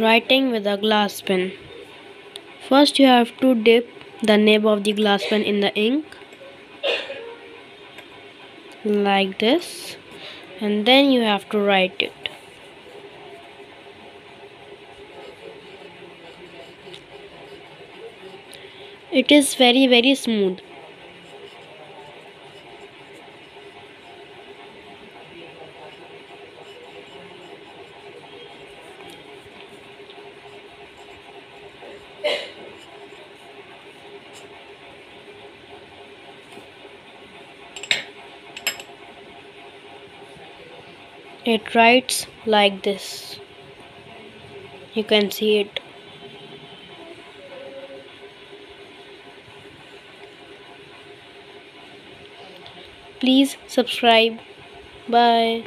Writing with a glass pen. First you have to dip the nib of the glass pen in the ink like this and then you have to write it. It is very very smooth. It writes like this. You can see it. Please subscribe. Bye